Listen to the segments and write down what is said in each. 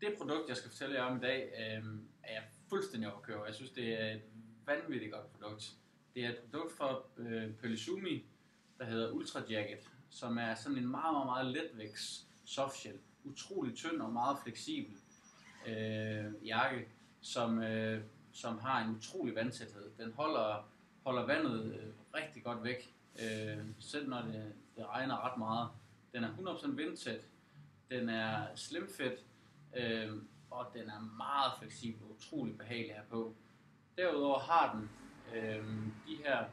det produkt, jeg skal fortælle jer om i dag, øh, er jeg fuldstændig overkørt. Jeg synes, det er et vanvittigt godt produkt. Det er et produkt fra øh, Pelisumi, der hedder Ultra Jacket, som er sådan en meget, meget, meget letvægts softshell. Utrolig tynd og meget fleksibel øh, jakke, som, øh, som har en utrolig vandtæthed. Den holder, holder vandet øh, rigtig godt væk, øh, selv når det, det regner ret meget. Den er 100% vindtæt, den er slimfit, øh, og den er meget fleksibel og utrolig behagelig her på. Derudover har den øh, de her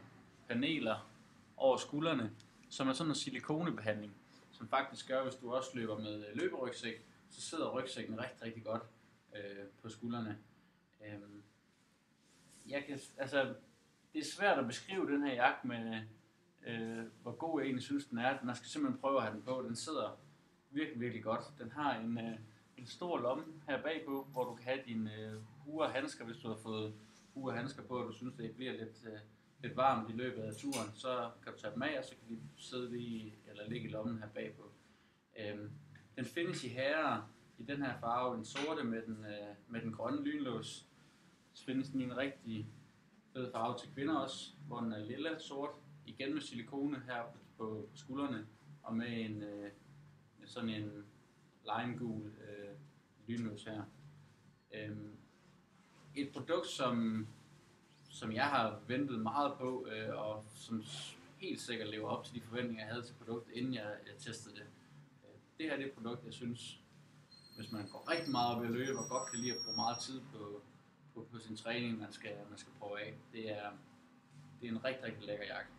paneler over skuldrene, som er sådan en silikonebehandling, som faktisk gør, hvis du også løber med øh, løberygsæk, så sidder rygsækken rigtig, rigtig godt øh, på skuldrene. Øh, jeg kan, altså, det er svært at beskrive den her jakke med, øh, hvor god jeg egentlig synes, den er. Man skal simpelthen prøve at have den på. Den sidder virkelig, virkelig godt. Den har en, øh, en stor lomme her bagpå, hvor du kan have dine øh, huer og handsker, hvis du har fået huer og handsker på, og du synes, det bliver lidt, øh, lidt varmt i løbet af turen, så kan du tage dem af, og så kan de sidde lige, eller ligge i lommen her bagpå. Øhm, den findes i herrer i den her farve, den sorte med den, øh, med den grønne lynlås. Så findes den i en rigtig fed farve til kvinder også, hvor den er lilla sort, igen med silikone her på, på skuldrene, og med en øh, sådan en limegul øh, lynlås her. Øhm, et produkt, som, som jeg har ventet meget på, øh, og som helt sikkert lever op til de forventninger, jeg havde til produktet, inden jeg, jeg testede det. Øh, det her er det produkt, jeg synes, hvis man går rigtig meget op i at løbe, og godt kan lide at bruge meget tid på, på, på sin træning, man skal, man skal prøve af. Det er, det er en rigtig, rigtig lækker jakke.